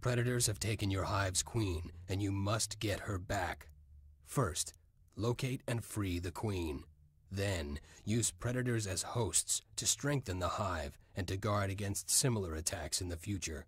Predators have taken your hive's queen, and you must get her back. First, locate and free the queen. Then, use predators as hosts to strengthen the hive and to guard against similar attacks in the future.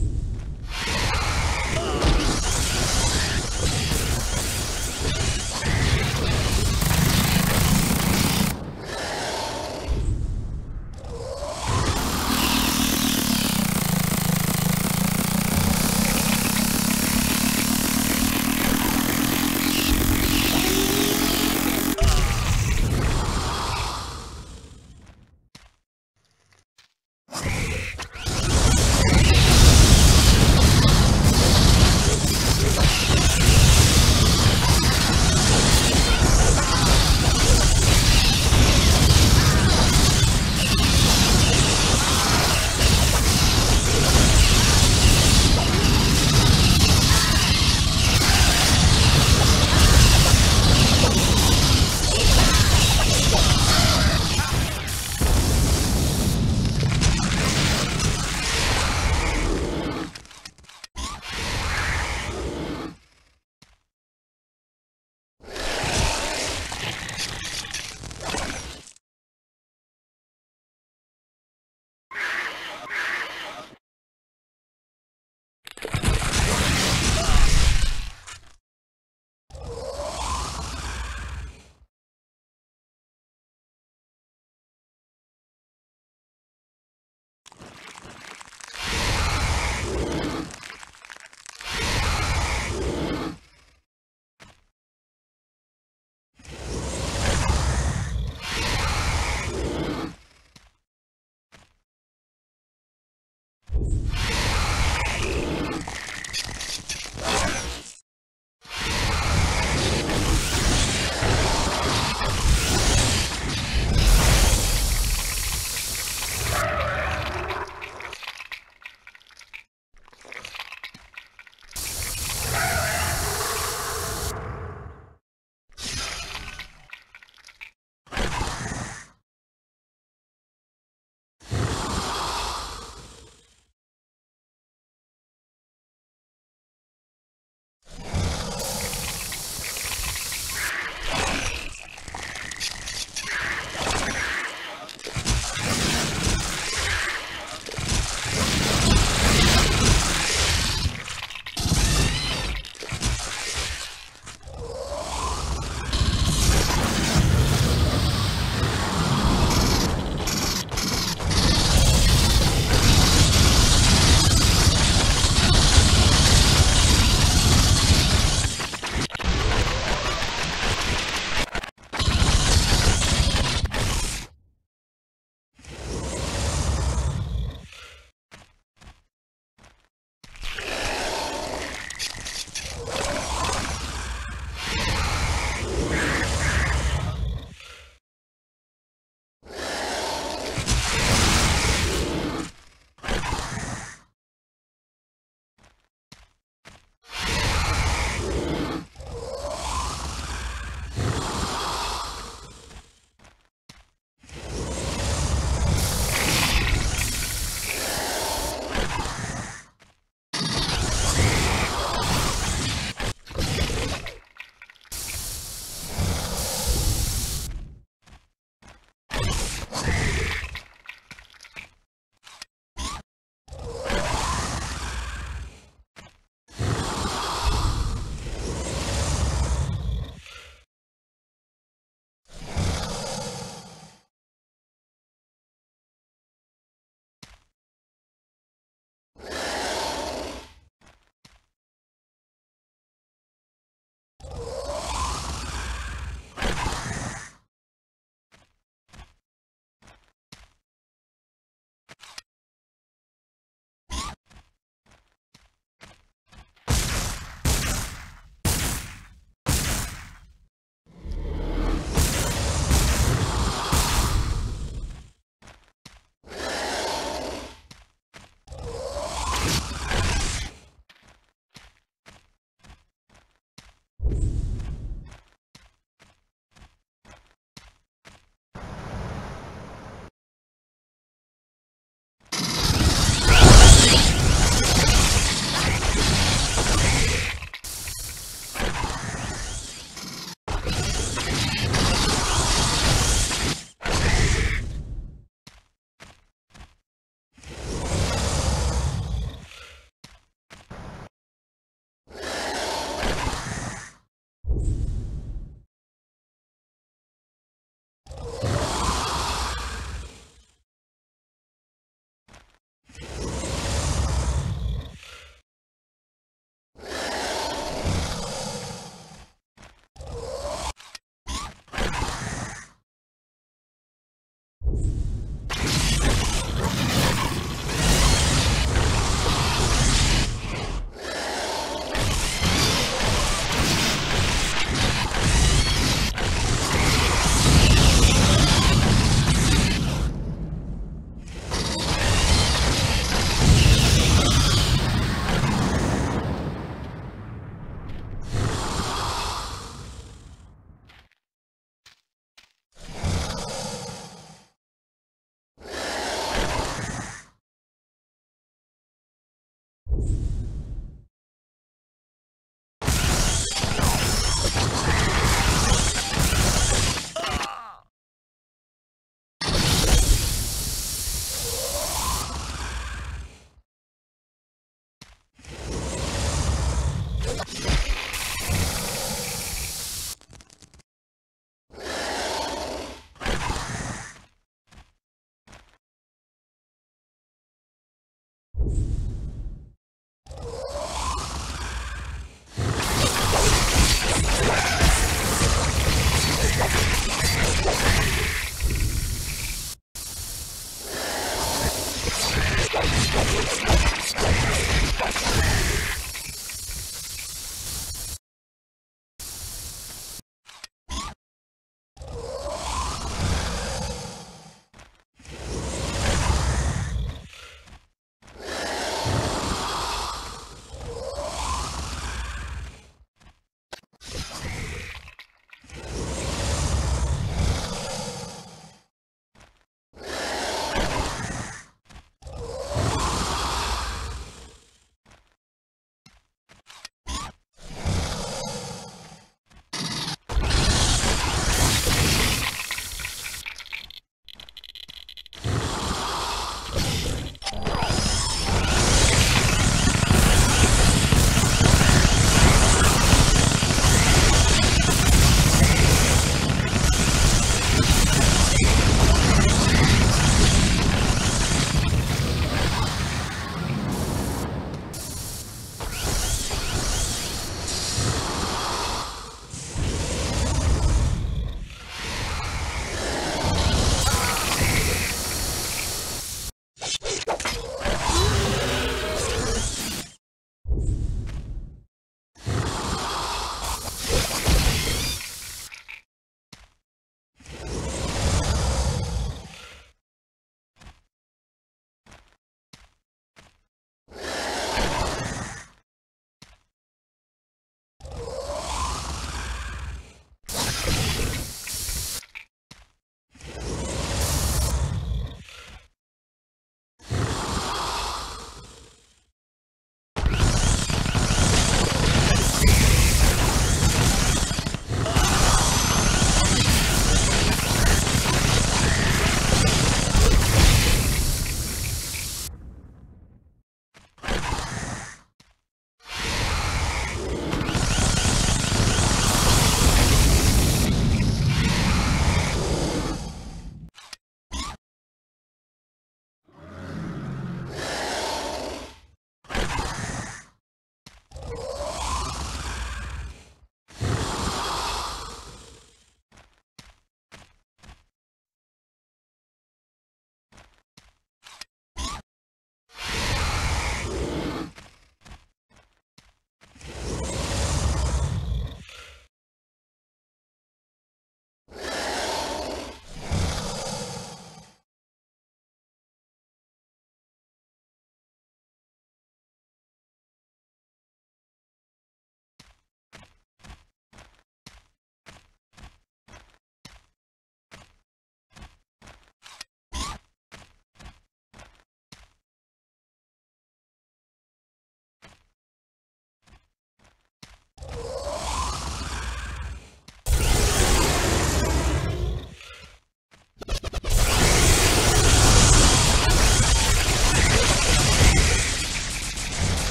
You